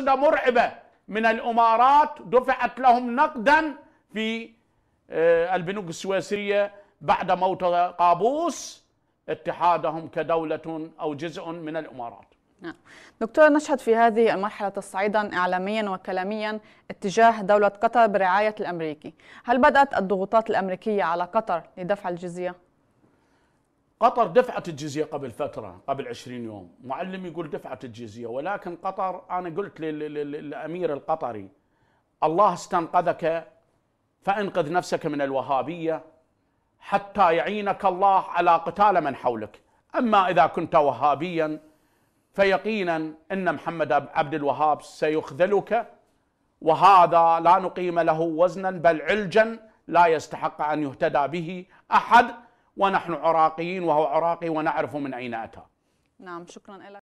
مرعبة من الإمارات دفعت لهم نقدا في آه، البنوك السويسرية بعد موت قابوس اتحادهم كدولة أو جزء من الإمارات نعم. دكتور نشهد في هذه المرحلة صعيدا إعلاميا وكلاميا اتجاه دولة قطر برعاية الأمريكي هل بدأت الضغوطات الأمريكية على قطر لدفع الجزية؟ قطر دفعت الجزية قبل فترة قبل 20 يوم. معلم يقول دفعت الجزية ولكن قطر أنا قلت للأمير القطري الله استنقذك فأنقذ نفسك من الوهابية حتى يعينك الله على قتال من حولك. أما إذا كنت وهابيا فيقينا إن محمد عبد الوهاب سيخذلك وهذا لا نقيم له وزنا بل علجا لا يستحق أن يهتدى به أحد. ونحن عراقيين وهو عراقي ونعرف من أين أتى. نعم شكرا لك.